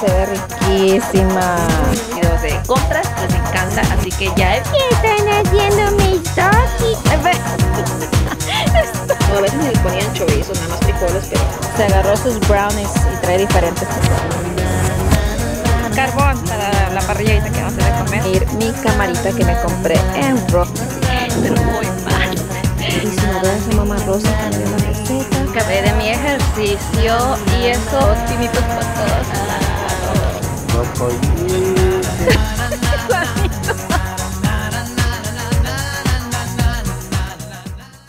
se ve riquísima. De compras, les encanta, así que ya empiezan haciendo mis doggies. a veces le ponían chorizo, nada más frijoles, pero... Se agarró sus brownies y trae diferentes Carbón para la parrilla que vamos a comer. Mi camarita que me compré en Rock. Pero muy mal. Y si no ves a mamá Rosa dio la receta. Acabé de mi ejercicio y eso, pinitos para todos.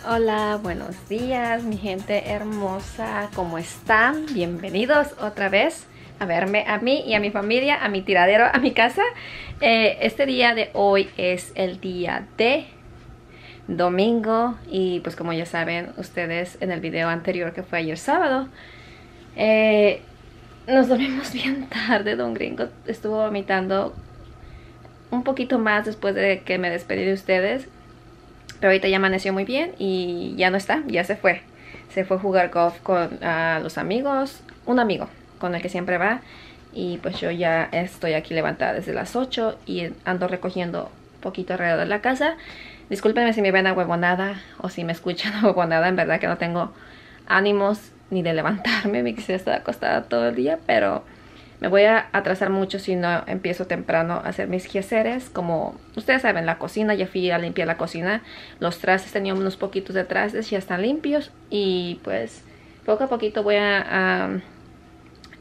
Hola, buenos días, mi gente hermosa, ¿cómo están? Bienvenidos otra vez a verme a mí y a mi familia, a mi tiradero, a mi casa. Eh, este día de hoy es el día de domingo y pues como ya saben ustedes en el video anterior que fue ayer sábado, eh, nos dormimos bien tarde, Don Gringo estuvo vomitando un poquito más después de que me despedí de ustedes, pero ahorita ya amaneció muy bien y ya no está, ya se fue. Se fue a jugar golf con los amigos, un amigo con el que siempre va y pues yo ya estoy aquí levantada desde las 8 y ando recogiendo poquito alrededor de la casa. Discúlpenme si me ven a huevonada o si me escuchan a huevonada, en verdad que no tengo ánimos ni de levantarme, me quisiera estar acostada todo el día, pero me voy a atrasar mucho si no empiezo temprano a hacer mis quehaceres. Como ustedes saben, la cocina, ya fui a limpiar la cocina. Los trastes tenía unos poquitos de trastes, ya están limpios. Y pues poco a poquito voy a,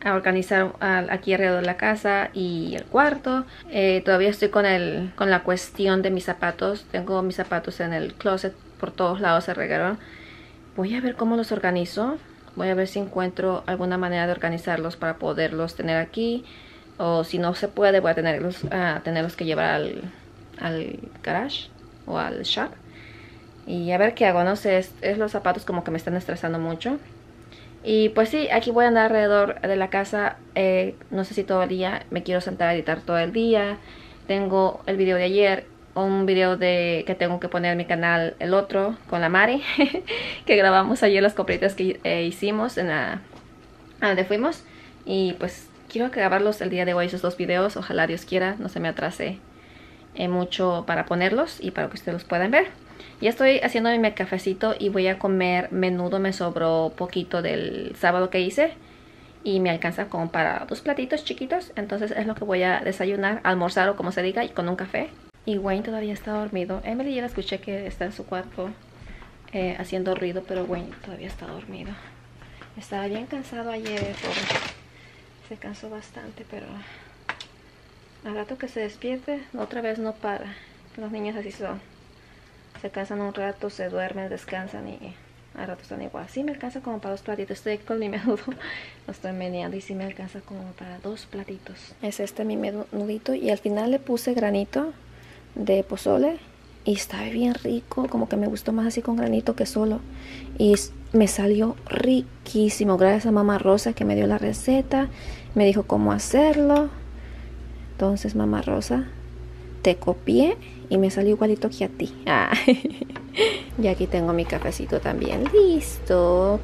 a, organizar aquí alrededor de la casa y el cuarto. Eh, todavía estoy con, el, con la cuestión de mis zapatos. Tengo mis zapatos en el closet, por todos lados se regaron. Voy a ver cómo los organizo. Voy a ver si encuentro alguna manera de organizarlos para poderlos tener aquí. O si no se puede, voy a tenerlos, a tenerlos que llevar al, al garage o al shop. Y a ver qué hago, no sé, es, es, los zapatos como que me están estresando mucho. Y pues sí, aquí voy a andar alrededor de la casa, eh, no sé si todo el día, me quiero sentar a editar todo el día. Tengo el video de ayer un video de que tengo que poner en mi canal, el otro, con la Mari, que grabamos ayer las copritas que eh, hicimos en la, a donde fuimos. Y pues quiero grabarlos el día de hoy, esos dos videos, ojalá Dios quiera, no se me atrase eh, mucho para ponerlos y para que ustedes los puedan ver. Ya estoy haciendo mi cafecito y voy a comer menudo, me sobró poquito del sábado que hice y me alcanza como para dos platitos chiquitos, entonces es lo que voy a desayunar, almorzar o como se diga y con un café. Y Wayne todavía está dormido. Emily ya la escuché que está en su cuarto eh, haciendo ruido, pero Wayne todavía está dormido. Estaba bien cansado ayer, Se cansó bastante, pero al rato que se despierte, otra vez no para. Los niños así son. Se cansan un rato, se duermen, descansan y al rato están igual. Sí me alcanza como para dos platitos. Estoy con mi menudo. Lo estoy meneando y sí me alcanza como para dos platitos. Es este mi menudito y al final le puse granito de pozole y estaba bien rico, como que me gustó más así con granito que solo. Y me salió riquísimo, gracias a mamá Rosa que me dio la receta, me dijo cómo hacerlo. Entonces, mamá Rosa, te copié y me salió igualito que a ti. Ah. y aquí tengo mi cafecito también listo.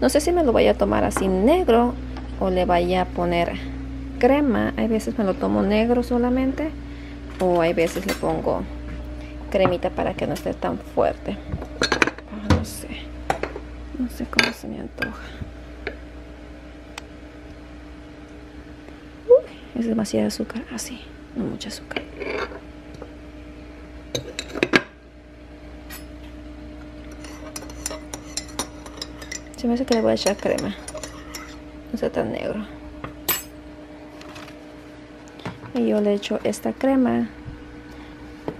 No sé si me lo voy a tomar así negro o le vaya a poner crema. Hay veces me lo tomo negro solamente o hay veces le pongo cremita para que no esté tan fuerte. Ah, no sé. No sé cómo se me antoja. Uy, es demasiado azúcar. Así ah, no mucho azúcar. Se me hace que le voy a echar crema. No sea tan negro y yo le echo esta crema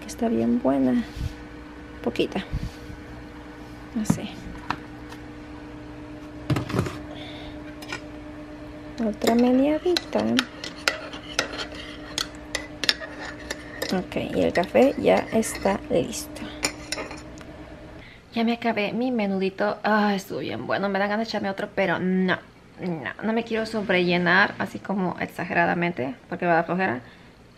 que está bien buena poquita así. Otra mediadita. Ok y el café ya está listo. Ya me acabé mi menudito. Ah, estuvo bien bueno. Me da ganas de echarme otro pero no no, no me quiero sobrellenar así como exageradamente porque va a dar flojera.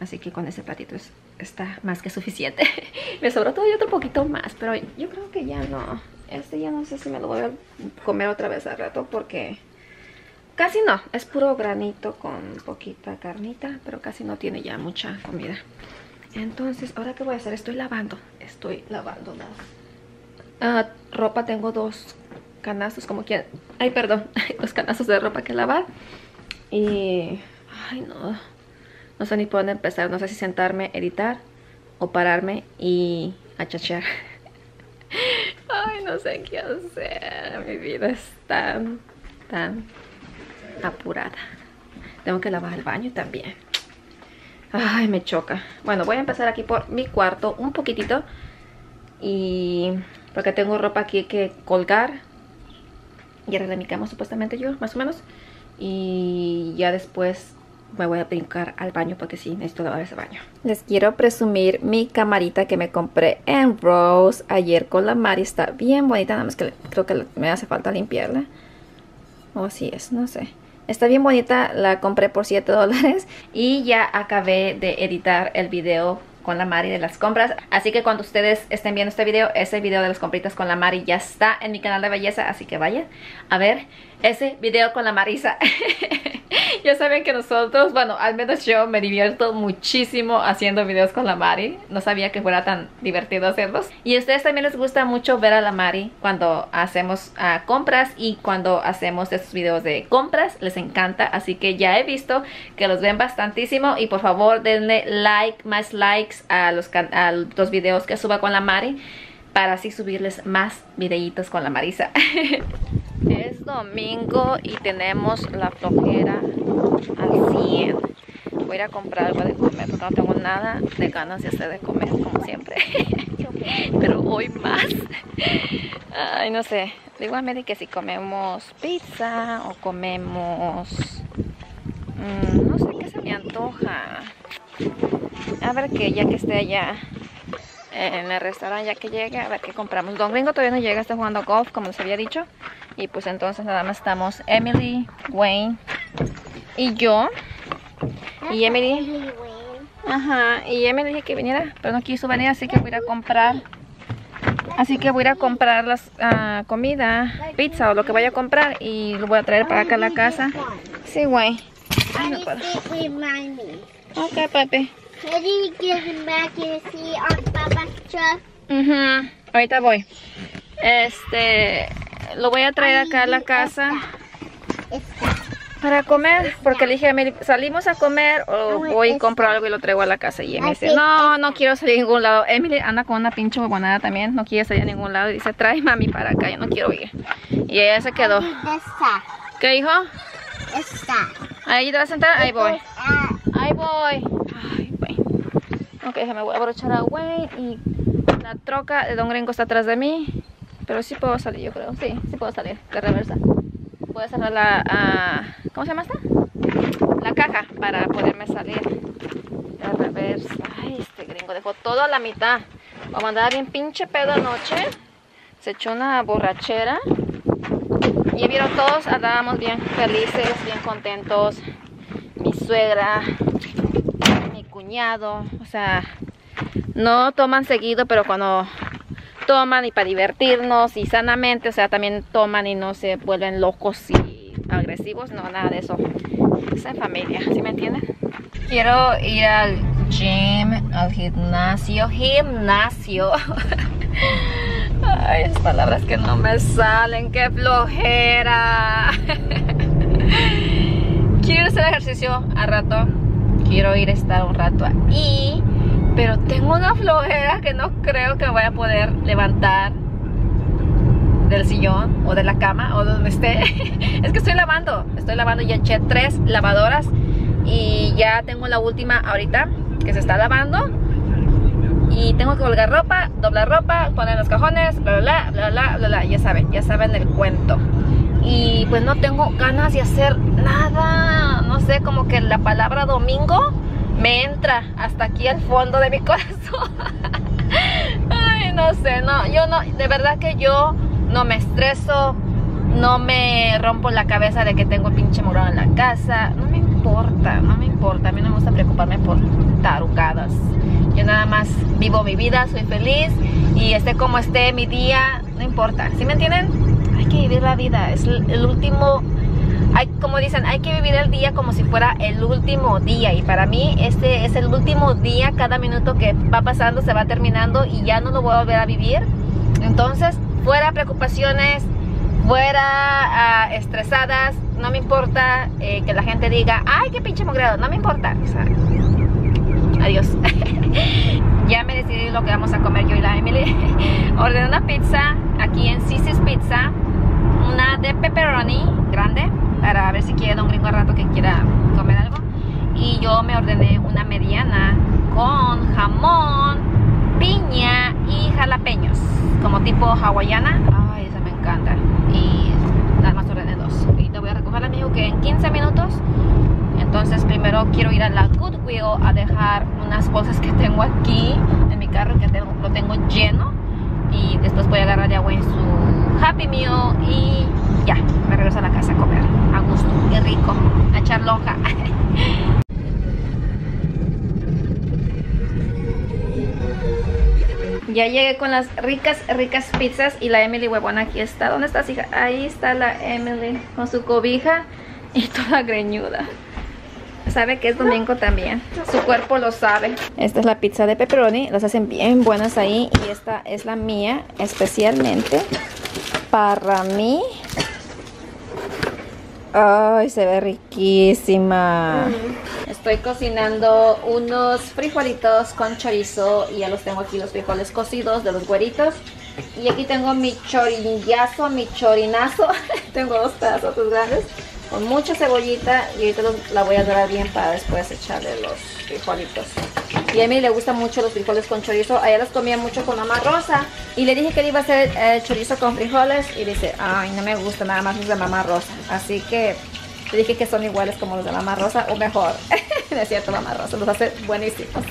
Así que con ese platito está más que suficiente. me sobró todavía otro poquito más, pero yo creo que ya no. Este ya no sé si me lo voy a comer otra vez al rato porque casi no, es puro granito con poquita carnita, pero casi no tiene ya mucha comida. Entonces, ahora qué voy a hacer, estoy lavando, estoy lavando nada. Ah, ropa tengo dos canastos, como quien, ay perdón, dos canastos de ropa que lavar. Y, ay no, no sé ni por dónde empezar, no sé si sentarme, editar o pararme y achachear. Ay, no sé qué hacer. Mi vida es tan, tan apurada. Tengo que lavar el baño también. Ay, me choca. Bueno, voy a empezar aquí por mi cuarto un poquitito. Y porque tengo ropa aquí que colgar. Y de mi cama supuestamente yo, más o menos. Y ya después me voy a brincar al baño porque sí, necesito lavar ese baño. Les quiero presumir mi camarita que me compré en Rose ayer con la Mari. Está bien bonita, nada más que creo que me hace falta limpiarla. O así es, no sé. Está bien bonita, la compré por 7 dólares y ya acabé de editar el video con la Mari de las compras. Así que cuando ustedes estén viendo este video, ese video de las compritas con la Mari ya está en mi canal de belleza. Así que vayan a ver ese video con la Marisa. ya saben que nosotros, bueno, al menos yo me divierto muchísimo haciendo videos con la Mari. No sabía que fuera tan divertido hacerlos. Y a ustedes también les gusta mucho ver a la Mari cuando hacemos uh, compras y cuando hacemos estos videos de compras. Les encanta, así que ya he visto que los ven bastantísimo. Y por favor denle like, más likes a los, a los videos que suba con la Mari para así subirles más videitos con la Marisa. domingo y tenemos la flojera al 100. Voy a ir a comprar algo de comer porque no tengo nada de ganas de hacer de comer como siempre. Pero hoy más. Ay, no sé. Digo a Mary que si comemos pizza o comemos... Mmm, no sé qué se me antoja. A ver que ya que esté allá en el restaurante ya que llegue, a ver qué compramos. Don Gringo todavía no llega, está jugando golf, como les había dicho. Y pues entonces nada más estamos Emily, Wayne y yo. Y Emily... Ajá, y Emily dije que viniera, pero no quiso venir, así que voy a comprar. Así que voy a ir a comprar las uh, comida, pizza o lo que vaya a comprar y lo voy a traer para acá a la casa. Sí, güey. Ok, papi. Uh Ahorita voy. Este, lo voy a traer acá a la casa para comer, porque le dije, salimos a comer o voy y compro algo y lo traigo a la casa. Y me dice, no, no quiero salir a ningún lado. Emily anda con una pinche huevonada también, no quiere salir a ningún lado. Y dice, trae mami para acá, yo no quiero ir. Y ella se quedó. ¿Qué hijo? Ahí te vas a sentar, ahí voy. Ahí voy. Ok, me voy a abrochar a Wayne y la troca de Don Gringo está atrás de mí. Pero sí puedo salir, yo creo. Sí, sí puedo salir de reversa. A cerrar la... Uh, ¿Cómo se llama esta? La caja para poderme salir de reversa. Ay, este gringo dejó todo a la mitad. Vamos a andar bien pinche pedo anoche. Se echó una borrachera. Y vieron todos, andábamos bien felices, bien contentos. Mi suegra, cuñado, o sea, no toman seguido, pero cuando toman y para divertirnos y sanamente, o sea, también toman y no se vuelven locos y agresivos, no, nada de eso. Es en familia, ¿sí me entienden? Quiero ir al gym, al gimnasio, gimnasio. Ay, esas palabras que no me salen, qué flojera. Quiero hacer ejercicio a rato quiero ir a estar un rato ahí, pero tengo una flojera que no creo que voy a poder levantar del sillón o de la cama o donde esté. es que estoy lavando, estoy lavando, ya eché tres lavadoras y ya tengo la última ahorita que se está lavando. Y tengo que colgar ropa, doblar ropa, poner los cajones, bla bla bla bla bla bla, ya saben, ya saben el cuento y pues no tengo ganas de hacer nada. No sé, como que la palabra domingo me entra hasta aquí al fondo de mi corazón. Ay, no sé, no, yo no, de verdad que yo no me estreso, no me rompo la cabeza de que tengo pinche morado en la casa. No me importa, no me importa. A mí no me gusta preocuparme por tarugadas. Yo nada más vivo mi vida, soy feliz y esté como esté mi día, no importa. ¿Sí me entienden? hay que vivir la vida. Es el último hay, como dicen, hay que vivir el día como si fuera el último día. Y para mí este es el último día, cada minuto que va pasando se va terminando y ya no lo voy a volver a vivir. Entonces, fuera preocupaciones, fuera ah, estresadas, no me importa eh, que la gente diga, ay, qué pinche mogrado, no me importa. adiós. ya me decidí lo que vamos a comer yo y la Emily. Ordené una pizza aquí en Sisi's Pizza, una de pepperoni grande, para ver si quiere un gringo al rato que quiera comer algo. Y yo me ordené una mediana con jamón, piña y jalapeños, como tipo hawaiana. Ay, esa me encanta. Y nada más ordené dos. Y te voy a recoger a mi hijo que en 15 minutos entonces primero quiero ir a la Goodwill a dejar unas bolsas que tengo aquí en mi carro que lo tengo lleno y después voy a agarrar ya en su Happy Meal y ya, me regreso a la casa a comer a gusto, qué rico, a echar lonja Ya llegué con las ricas, ricas pizzas y la Emily huevona aquí está. ¿Dónde estás, hija? Ahí está la Emily con su cobija y toda greñuda sabe que es domingo también. Su cuerpo lo sabe. Esta es la pizza de pepperoni. Las hacen bien buenas ahí. Y esta es la mía especialmente para mí. Ay, se ve riquísima. Estoy cocinando unos frijolitos con chorizo y ya los tengo aquí los frijoles cocidos de los güeritos. Y aquí tengo mi chorillazo, mi chorinazo. tengo dos pedazos grandes con mucha cebollita y ahorita la voy a dorar bien para después echarle los frijolitos. Y a mí le gustan mucho los frijoles con chorizo. Ayer los comía mucho con mamá rosa. Y le dije que iba a hacer eh, chorizo con frijoles. Y dice, ay, no me gusta nada más los de mamá rosa. Así que le dije que son iguales como los de mamá rosa o mejor. no es cierto, mamá rosa. Los hace buenísimos.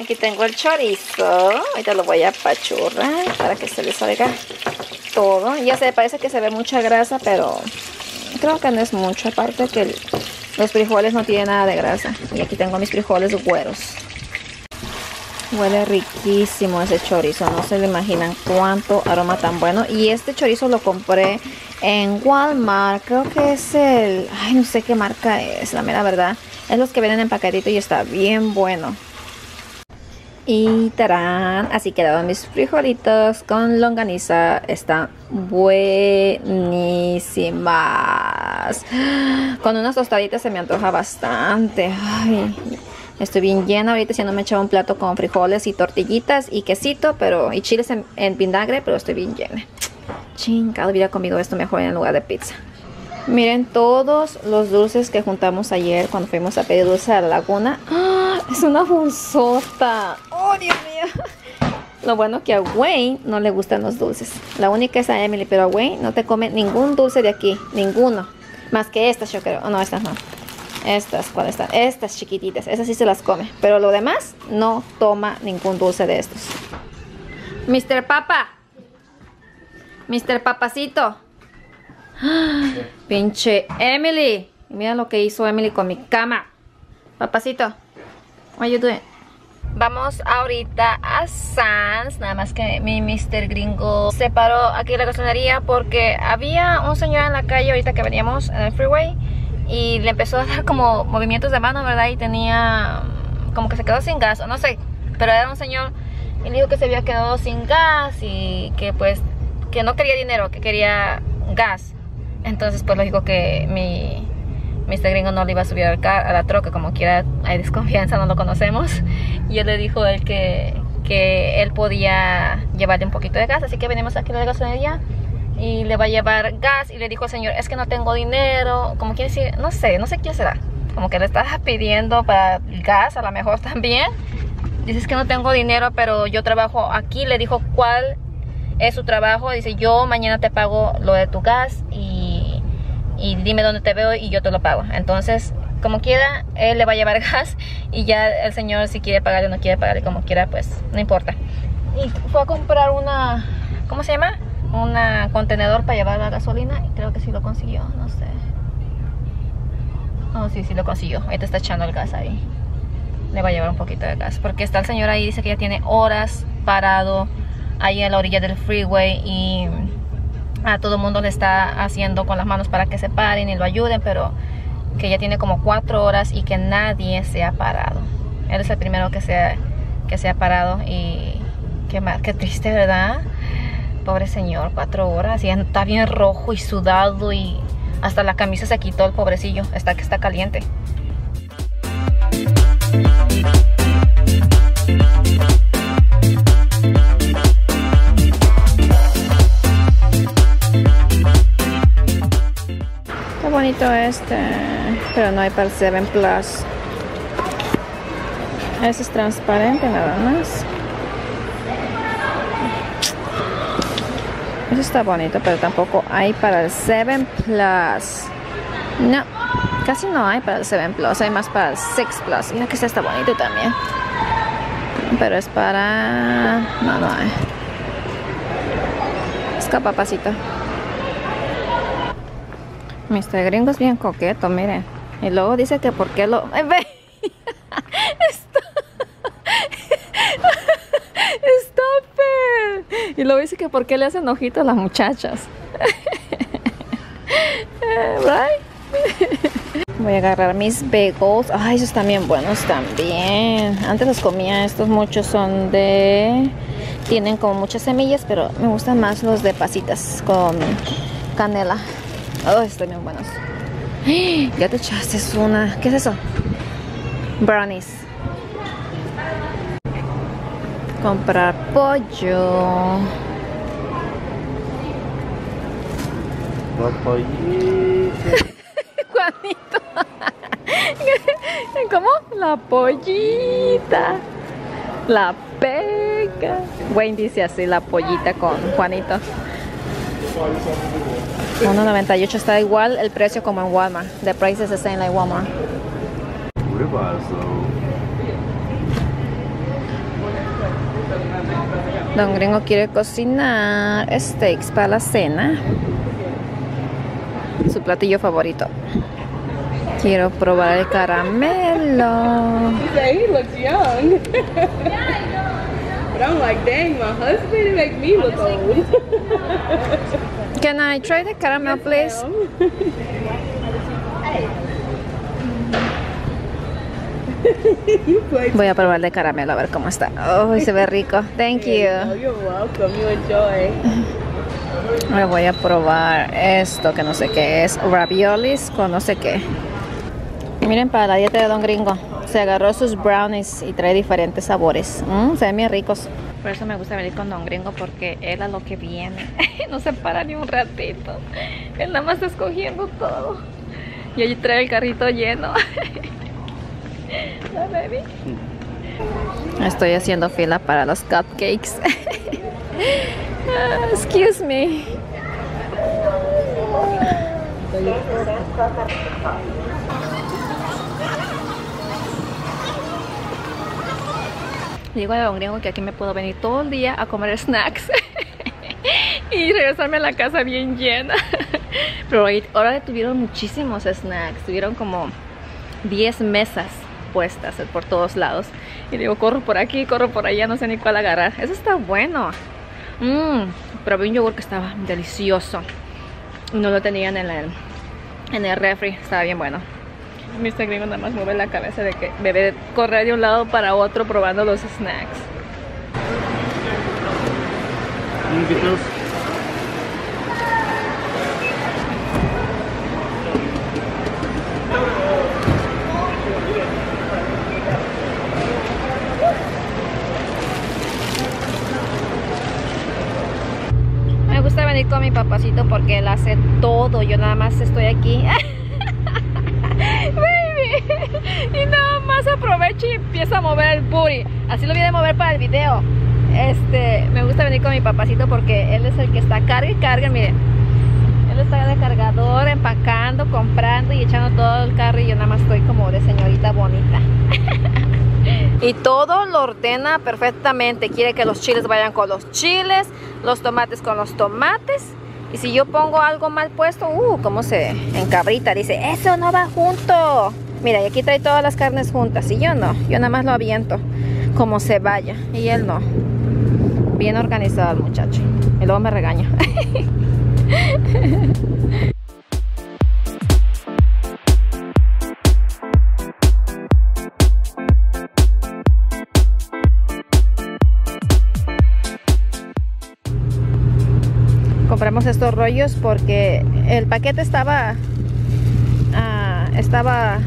Aquí tengo el chorizo. Ahorita lo voy a pachurrar para que se le salga todo. Ya se parece que se ve mucha grasa, pero creo que no es mucho, aparte que los frijoles no tienen nada de grasa. Y aquí tengo mis frijoles güeros. Huele riquísimo ese chorizo, no se le imaginan cuánto aroma tan bueno. Y este chorizo lo compré en Walmart, creo que es el... Ay, no sé qué marca es, la mera verdad. Es los que vienen en paquetito y está bien bueno. Y tarán, así quedaron mis frijolitos con longaniza. Están buenísimas. Con unas tostaditas se me antoja bastante. Estoy bien llena ahorita si no me echaba un plato con frijoles y tortillitas y quesito, pero y chiles en, vinagre, pero estoy bien llena. Chingado, hubiera comido esto mejor en lugar de pizza. Miren todos los dulces que juntamos ayer cuando fuimos a pedir dulce a la laguna. ¡Ah! Es una bolsota. ¡Oh, Dios mío! Lo bueno que a Wayne no le gustan los dulces. La única es a Emily, pero a Wayne no te come ningún dulce de aquí. Ninguno. Más que estas, yo creo. Oh, no, estas no. Estas, ¿cuáles están? Estas chiquititas. Esas sí se las come. Pero lo demás, no toma ningún dulce de estos. Mr. Papa. Mr. Papacito. Pinche Emily. Mira lo que hizo Emily con mi cama. Papacito. What you doing? Vamos ahorita a Sans, nada más que mi Mr. Gringo se paró aquí en la gasolinería porque había un señor en la calle ahorita que veníamos en el freeway y le empezó a dar como movimientos de mano, ¿verdad? Y tenía como que se quedó sin gas, o no sé, pero era un señor y dijo que se había quedado sin gas y que pues que no quería dinero, que quería gas. Entonces pues lógico que mi Mr. Gringo no le iba a subir al a la troca, como quiera hay desconfianza, no lo conocemos. Y él le dijo él que, que él podía llevarle un poquito de gas, así que venimos aquí a la gasolinería y le va a llevar gas y le dijo al señor, es que no tengo dinero, como quiere decir, no sé, no sé quién será, como que le estaba pidiendo para gas a lo mejor también. Dices que no tengo dinero, pero yo trabajo aquí, le dijo cuál es su trabajo, dice yo mañana te pago lo de tu gas y y dime dónde te veo y yo te lo pago. Entonces, como quiera, él le va a llevar gas y ya el señor si quiere pagarle o no quiere pagarle como quiera, pues no importa. Y fue a comprar una, ¿cómo se llama? Un contenedor para llevar la gasolina y creo que sí lo consiguió, no sé. Oh, sí, sí lo consiguió. Ahorita está echando el gas ahí. Le va a llevar un poquito de gas. Porque está el señor ahí, dice que ya tiene horas parado ahí en la orilla del freeway y a todo mundo le está haciendo con las manos para que se paren y lo ayuden, pero que ya tiene como cuatro horas y que nadie se ha parado. Él es el primero que se ha, que se ha parado y qué, más, qué triste, ¿verdad? Pobre señor, cuatro horas y está bien rojo y sudado y hasta la camisa se quitó el pobrecillo, está que está caliente. Está bonito este, pero no hay para el 7 Plus. Ese es transparente nada más. Eso está bonito, pero tampoco hay para el 7 Plus. No, casi no hay para el 7 Plus. Hay más para el 6 Plus. Mira que este está bonito también. Pero es para... No, no hay. Escapa, pasito. Mr. Gringo es bien coqueto, miren. Y luego dice que por qué lo... ¡Ay, ve! Stop it. Y luego dice que por qué le hacen ojitos a las muchachas. Voy a agarrar mis bagels. Ay, esos también buenos también. Antes los comía, estos muchos son de... Tienen como muchas semillas, pero me gustan más los de pasitas con canela. Oh, están bien buenos. Ya te echaste una. ¿Qué es eso? Brownies. Comprar pollo. La pollita. Juanito. ¿Cómo? La pollita. La pega. Wayne dice así, la pollita con Juanito. 1.98 está igual el precio como en Walmart. The price is the same like Walmart. Don Gringo quiere cocinar steaks para la cena. Su platillo favorito. Quiero probar el caramelo. he looks young. but I'm like, dang, my husband make me look old. Can I try the caramel, please? you play. Voy a probar el de caramelo a ver cómo está. Oh, se ve rico. Thank you. you're welcome. You enjoy. Ahora voy a probar esto que no sé qué es. Raviolis con no sé qué. Miren para la dieta de Don Gringo. Se agarró sus brownies y trae diferentes sabores. Mm, se ven bien ricos. Por eso me gusta venir con Don Gringo porque él a lo que viene. no se para ni un ratito. Él nada más está escogiendo todo. Y allí trae el carrito lleno. Estoy haciendo fila para los cupcakes. Excuse me. Digo a Don Gringo que aquí me puedo venir todo el día a comer snacks y regresarme a la casa bien llena. Pero ahora tuvieron muchísimos snacks, tuvieron como 10 mesas puestas por todos lados. Y digo, corro por aquí, corro por allá, no sé ni cuál agarrar. Eso está bueno. Mmm, probé un yogur que estaba delicioso. No lo tenían en el, en el refri, estaba bien bueno. Mr. Gringo nada más mueve la cabeza de que bebé corre de un lado para otro probando los snacks. Venir con mi papacito porque él hace todo. Yo nada más estoy aquí. Y nada más aprovecho y empieza a mover el booty. Así lo voy a mover para el video. Este, me gusta venir con mi papacito porque él es el que está carga y carga, miren. Él está de cargador, empacando, comprando y echando todo el carro y yo nada más estoy como de señorita bonita. Y todo lo ordena perfectamente. Quiere que los chiles vayan con los chiles, los tomates con los tomates. Y si yo pongo algo mal puesto, uh, cómo se encabrita. Dice, eso no va junto. Mira, y aquí trae todas las carnes juntas. Y yo no, yo nada más lo aviento como se vaya. Y él no. Bien organizado el muchacho. Y luego me regaña. estos rollos porque el paquete estaba ah, estaba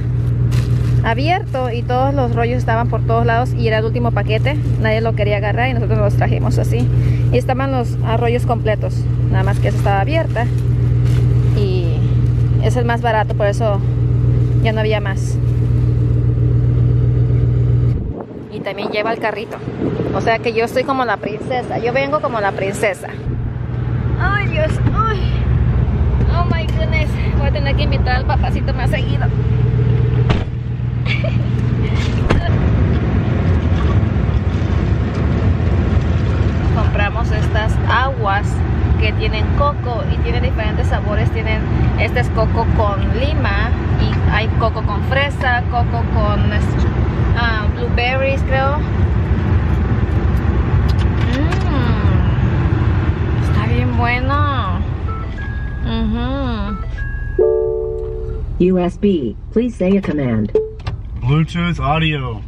abierto y todos los rollos estaban por todos lados y era el último paquete. Nadie lo quería agarrar y nosotros los trajimos así. Y estaban los arroyos completos nada más que esa estaba abierta y es el más barato por eso ya no había más. Y también lleva el carrito. O sea que yo estoy como la princesa yo vengo como la princesa Ay, Dios. Ay. Oh my goodness. Voy a tener que invitar al papacito más seguido. Compramos estas aguas que tienen coco y tienen diferentes sabores. Tienen este es coco con lima y hay coco con fresa, coco con uh, blueberries, creo. bueno. Uh -huh. USB, please say a command. Bluetooth audio.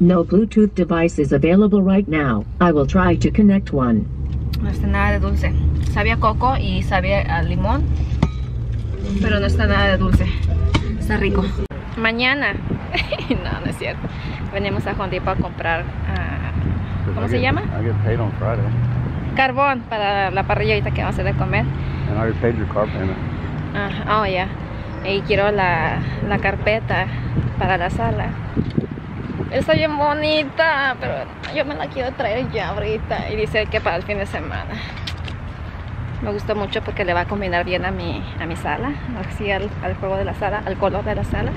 No Bluetooth device is available right now. I will try to connect one. No está nada de dulce. Sabía coco y sabía a limón, pero no está nada de dulce. Está rico. Mañana, no, no es cierto. Venimos a Honda para comprar, uh, ¿cómo I se get- llama? I get paid on Friday. Carbón para la parrilla ahorita que vamos a hacer de comer. And I already paid your car payment. Ajá, oh, ya. Y quiero la, la carpeta para la sala. Está bien bonita, pero yo me la quiero traer ya ahorita. Y dice que para el fin de semana. Me gusta mucho porque le va a combinar bien a mi, a mi sala. Así al, al juego de la sala, al color de la sala.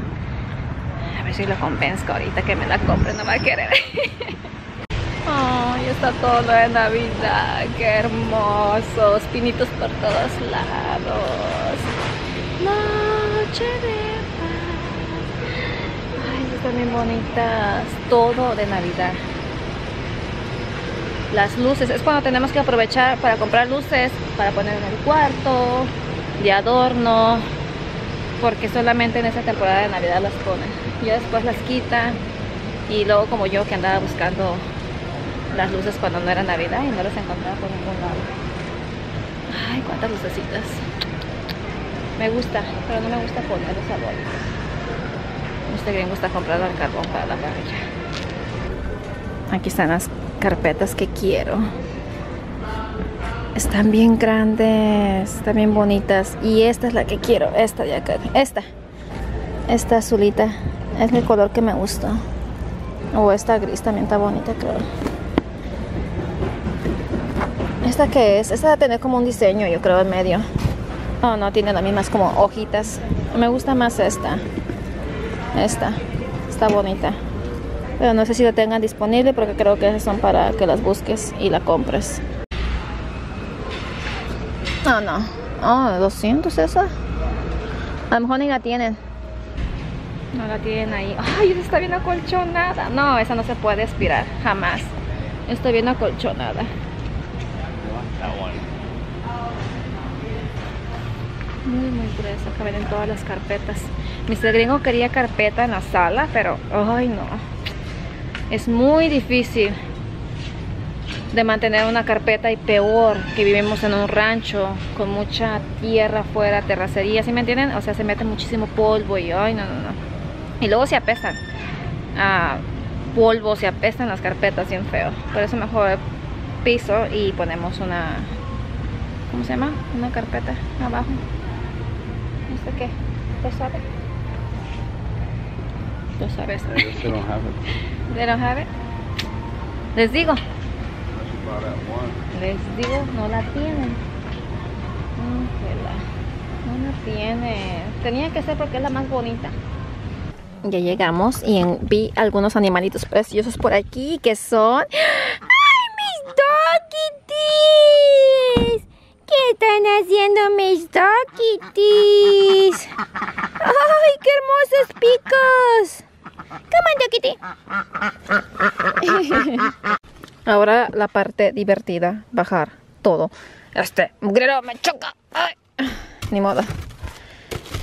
A ver si lo convenzco ahorita que me la compre, no va a querer. Ay, está todo de Navidad, qué hermosos, pinitos por todos lados. Noche de paz. Ay, están bien bonitas, todo de Navidad. Las luces, es cuando tenemos que aprovechar para comprar luces para poner en el cuarto, de adorno, porque solamente en esa temporada de Navidad las ponen. Ya después las quitan y luego como yo que andaba buscando las luces cuando no era Navidad y no las encontraba por ningún lado. Ay, cuántas lucecitas. Me gusta, pero no me gusta poner los adornos. Este gringo está comprando el carbón para la parrilla. Aquí están las carpetas que quiero. Están bien grandes, están bien bonitas. Y esta es la que quiero, esta de acá. Esta. Esta azulita. Es el color que me gusta. O esta gris también está bonita, creo. ¿Esta qué es? Esta debe tener como un diseño, yo creo, en medio. Oh, no, tiene las mismas como hojitas. Me gusta más esta. Esta. Está bonita. Pero no sé si la tengan disponible porque creo que esas son para que las busques y la compres. Oh, no. Oh, 200 esa. A lo mejor ni la tienen. No la tienen ahí. Ay, está bien acolchonada. No, esa no se puede aspirar. Jamás. Está bien acolchonada. Muy, muy gruesa. Caben en todas las carpetas. Mr. Gringo quería carpeta en la sala, pero... Ay, no. Es muy difícil de mantener una carpeta y peor que vivimos en un rancho con mucha tierra afuera, terracería, ¿sí me entienden? O sea, se mete muchísimo polvo y ay, no, no, no. Y luego se apestan. Ah, polvo, se apestan las carpetas bien feo. Por eso mejor piso y ponemos una ¿cómo se llama? Una carpeta abajo. ¿Esto qué? ¿Tú sabes? ¿Tú sabes? I guess they don't have it. They don't have it. Les digo, les digo, no la tienen. Mm. No la tiene. Tenía que ser porque es la más bonita. Ya llegamos y en- vi algunos animalitos preciosos por aquí que son... ¡Ay, mis doggities! ¿Qué están haciendo mis doggities? ¡Ay, qué hermosos picos! Come on. Ahora la parte divertida, bajar todo. Este mugrero me choca. Ay. Ni modo.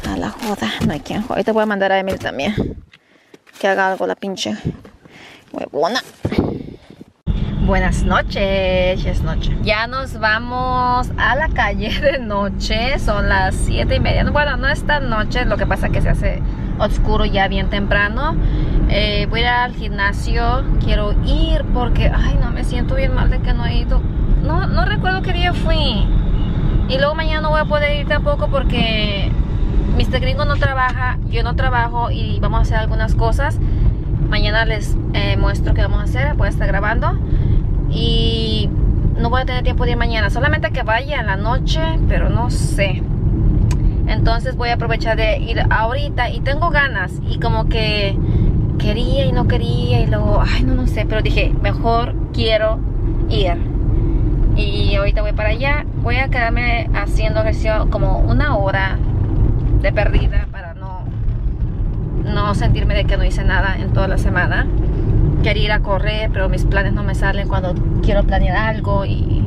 A la joda, no hay quien. Ahorita voy a mandar a Emily también. Que haga algo la pinche huevona. Buenas noches, es noche. Ya nos vamos a la calle de noche. Son las siete y media. Bueno, no es tan noche, lo que pasa es que se hace oscuro ya bien temprano. Eh, voy a ir al gimnasio. Quiero ir porque, ay, no me siento bien mal de que no he ido. No, no recuerdo qué día fui. Y luego mañana no voy a poder ir tampoco porque Mr. Gringo no trabaja, yo no trabajo y vamos a hacer algunas cosas. Mañana les eh, muestro qué vamos a hacer, voy a estar grabando. Y no voy a tener tiempo de ir mañana, solamente que vaya en la noche, pero no sé. Entonces voy a aprovechar de ir ahorita y tengo ganas y como que quería y no quería y luego, ay no, no sé, pero dije, mejor quiero ir y ahorita voy para allá. Voy a quedarme haciendo ejercicio como una hora de perdida para no, no sentirme de que no hice nada en toda la semana. Quería ir a correr, pero mis planes no me salen cuando quiero planear algo y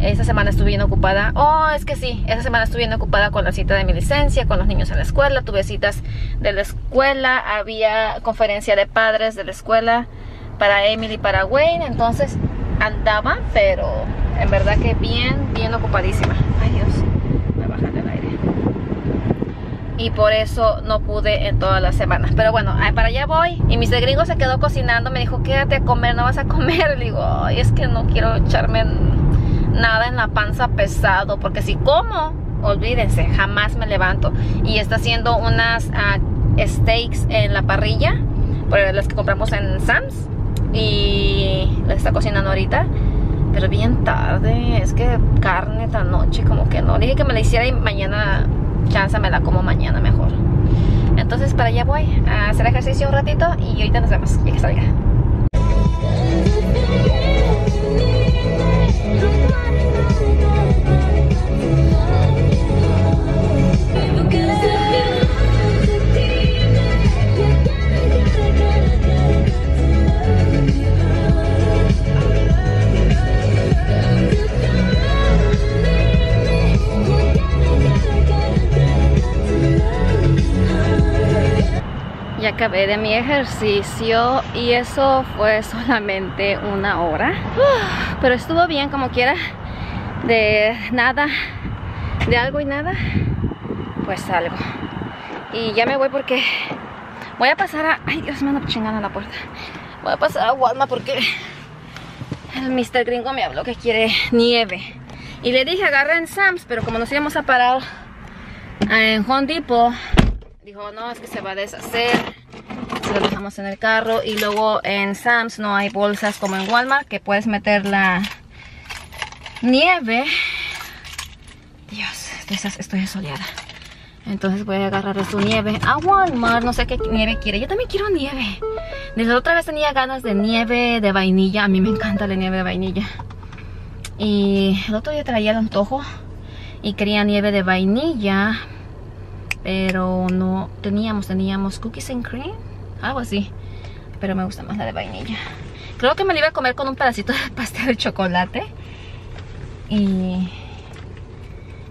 esa semana estuve bien ocupada. Oh, es que sí, esa semana estuve bien ocupada con la cita de mi licencia, con los niños en la escuela. Tuve citas de la escuela, había conferencia de padres de la escuela para Emily y para Wayne. Entonces andaba, pero en verdad que bien, bien ocupadísima. Ay Dios, me bajan el aire. Y por eso no pude en todas las semanas. Pero bueno, para allá voy. Y mi gringo se quedó cocinando. Me dijo, quédate a comer, no vas a comer. Le digo, ay, es que no quiero echarme nada en la panza pesado. Porque si como, olvídense, jamás me levanto. Y está haciendo unas ah, steaks en la parrilla. Por las que compramos en Sam's y la está cocinando ahorita pero bien tarde es que carne tan noche como que no le dije que me la hiciera y mañana chance me la como mañana mejor. Entonces para allá voy a hacer ejercicio un ratito y ahorita nos vemos. Ya que salga acabé de mi ejercicio y eso fue solamente una hora. Pero estuvo bien como quiera. De nada de algo y nada pues algo y ya me voy porque voy a pasar a ay Dios me anda chingando la puerta. Voy a pasar a Walmart porque el Mr. Gringo me habló que quiere nieve. Y le dije agarren Sam's pero como nos íbamos a parar en Home Depot dijo no es que se va a deshacer lo dejamos en el carro y luego en Sam's no hay bolsas como en Walmart que puedes meter la nieve. Dios estoy asoleada. Entonces voy a agarrar su nieve a Walmart no sé qué nieve quiere. Yo también quiero nieve. Desde la otra vez tenía ganas de nieve de vainilla a mí me encanta la nieve de vainilla. Y el otro día traía el antojo y quería nieve de vainilla pero no teníamos, teníamos cookies and cream, algo así, pero me gusta más la de vainilla. Creo que me la iba a comer con un pedacito de pastel de chocolate y,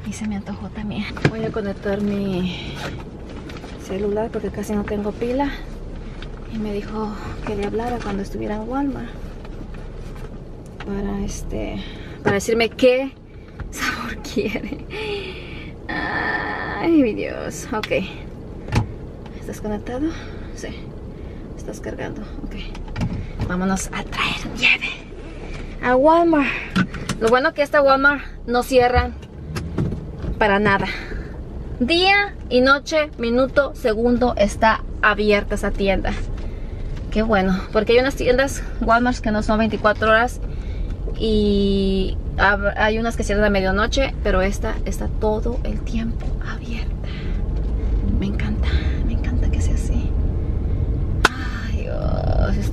y se me antojó también. Voy a conectar mi celular porque casi no tengo pila y me dijo que le hablara cuando estuviera en Walmart para este para decirme qué sabor quiere. Ay, mi Dios. Ok. ¿Estás conectado? Sí. Estás cargando. Ok. Vámonos a traer nieve. A Walmart. Lo bueno que esta Walmart no cierran para nada. Día y noche, minuto, segundo está abierta esa tienda. Qué bueno. Porque hay unas tiendas Walmart que no son 24 horas. Y hay unas que cierran a medianoche, pero esta está todo el tiempo abierta. Me encanta,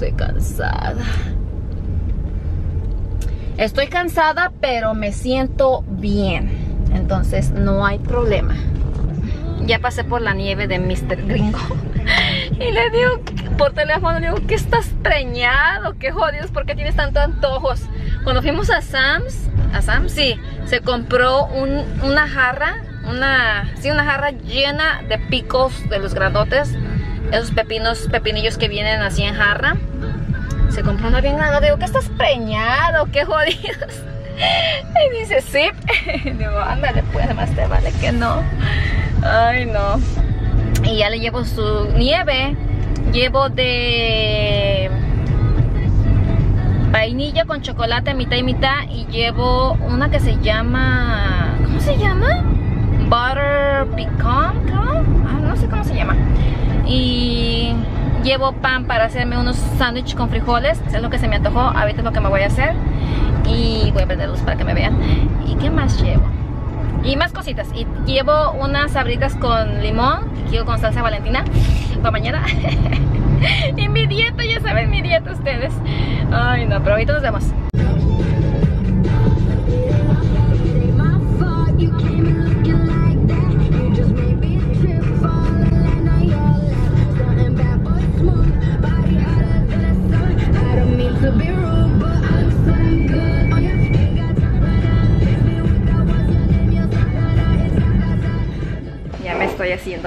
estoy cansada. Estoy cansada, pero me siento bien. Entonces no hay problema. Ya pasé por la nieve de Mr. Gringo. Y le digo por teléfono, le digo, que estás preñado? ¿Qué jodidos? ¿Por qué tienes tantos antojos? Cuando fuimos a Sam's, a Sam's, sí, se compró un- una jarra, sí, una jarra llena de picos de los grandotes, esos pepinos, pepinillos que vienen así en jarra. Se compró una bien grande, digo, ¿qué estás preñado? ¿Qué jodidos? Y dice, sí. Digo, ándale, pues, más te vale que no. Ay, no. Y ya le llevo su nieve. Llevo de vainilla con chocolate mitad y mitad. Y llevo una que se llama... ¿Cómo se llama? Butter pecan, creo. Ah, no sé cómo se llama. Y llevo pan para hacerme unos sándwiches con frijoles. Es lo que se me antojó. Ahorita es lo que me voy a hacer. Y voy a prender luz para que me vean. ¿Y qué más llevo? Y más cositas. Y llevo unas sabritas con limón. Con salsa valentina. Para mañana. y mi dieta, ya saben mi dieta ustedes. Ay, no, pero ahorita nos vemos. you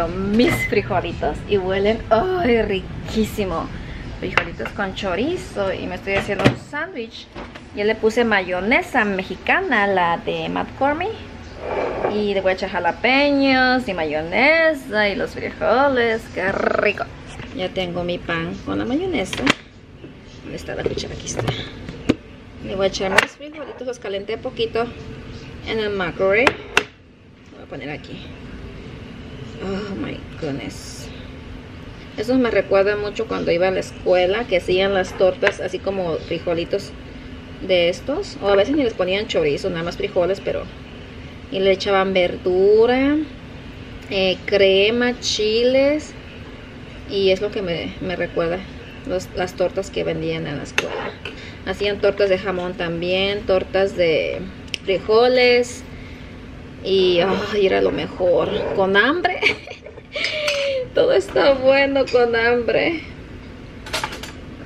mis frijolitos y huelen ay, riquísimo. Frijolitos con chorizo y me estoy haciendo un sándwich. Ya le puse mayonesa mexicana, la de Cormy. Y le voy a echar jalapeños y mayonesa y los frijoles. ¡Qué rico! Ya tengo mi pan con la mayonesa. ¿Dónde está la cuchara? Aquí está. Le voy a echar mis frijolitos, los calenté poquito en el microwave. Voy a poner aquí. Oh my goodness. Eso me recuerda mucho cuando iba a la escuela que hacían las tortas así como frijolitos de estos. O a veces ni les ponían chorizo, nada más frijoles, pero. Y le echaban verdura, eh, crema, chiles. Y es lo que me, me recuerda las tortas que vendían en la escuela. Hacían tortas de jamón también, tortas de frijoles. Y ay, era lo mejor. Con hambre. Todo está bueno con hambre.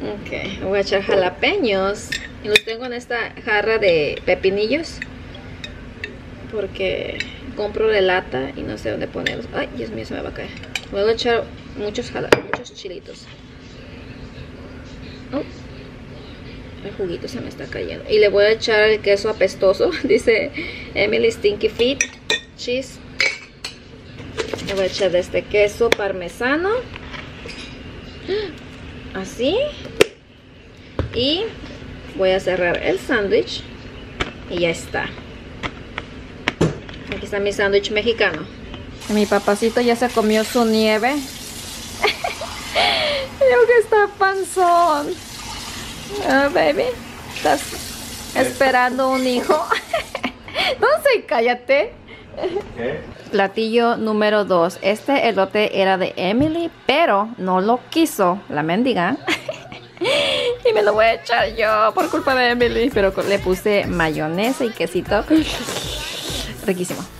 Ok, voy a echar jalapeños. Y los tengo en esta jarra de pepinillos. Porque compro de lata y no sé dónde ponerlos. Ay, Dios mío, se me va a caer. Voy a echar muchos, jala- muchos chilitos. Oh, el juguito se me está cayendo. Y le voy a echar el queso apestoso. Dice Emily Stinky Feet Cheese. Le voy a echar de este queso parmesano. Así. Y voy a cerrar el sándwich. Y ya está. Aquí está mi sándwich mexicano. Mi papacito ya se comió su nieve. Creo que está panzón. Ah, baby, estás esperando un hijo. no sé, cállate. ¿Qué? Platillo número 2. Este elote era de Emily, pero no lo quiso la mendiga. y me lo voy a echar yo por culpa de Emily. Pero le puse mayonesa y quesito. Riquísimo.